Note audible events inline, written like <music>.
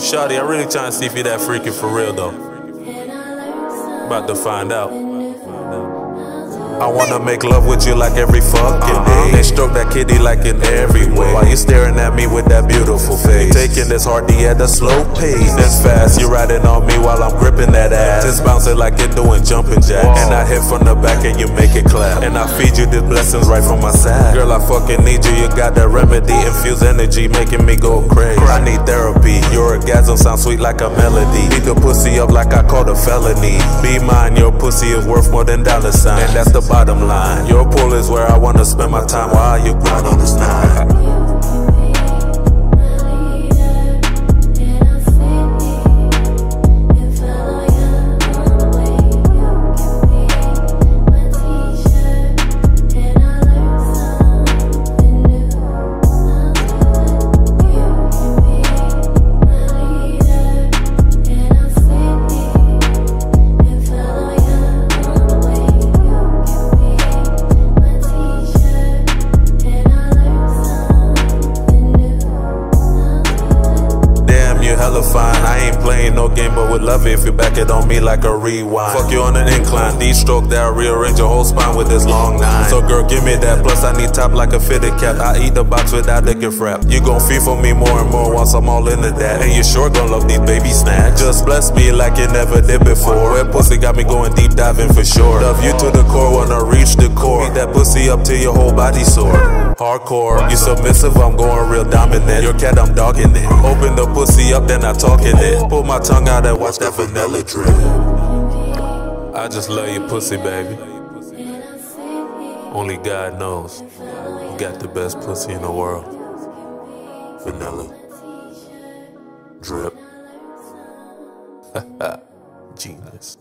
Shawty, I'm really trying to see if you that freaky for real though. About to find out. I wanna make love with you like every fucking uh-huh. day. And stroke that kitty like in every way. While you staring at me with that beautiful face. Taking this hardy at a slow pace. Then fast, you riding on me while I'm gripping that ass. Just bouncing like you're doing jumping jacks. And I hit from the back and you make it clap. And I feed you these blessings right from my side. Girl, I fucking need you. You got that remedy, infused energy, making me go crazy. I need therapy. Sounds sweet like a melody. Beat the pussy up like I caught a felony. Be mine, your pussy is worth more than dollar sign. And that's the bottom line. Your game, but would love it if you back it on me like a rewind. Fuck you on an incline, D-stroke that rearrange your whole spine with this long nine. So girl, give me that. Plus I need top like a fitted cap. I eat the box without the gift wrap. You gon' feel for me more and more once I'm all into that. And you sure gon' love these baby snacks. Just bless me like you never did before. Wet pussy got me going deep diving for sure. Love you to the core, wanna reach the core. Beat that pussy up till your whole body sore. Hardcore, you submissive, I'm going real dominant. Your cat, I'm dogging it. Open the pussy up, then I talking it. Pull my tongue out and watch that vanilla drip. I just love your pussy, baby. Only God knows. You got the best pussy in the world. Vanilla. Drip. <laughs> Genius.